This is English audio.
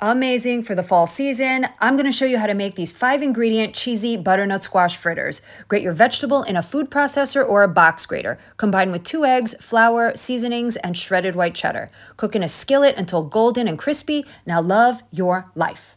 Amazing for the fall season. I'm going to show you how to make these five ingredient cheesy butternut squash fritters. Grate your vegetable in a food processor or a box grater. Combine with two eggs, flour, seasonings, and shredded white cheddar. Cook in a skillet until golden and crispy. Now love your life.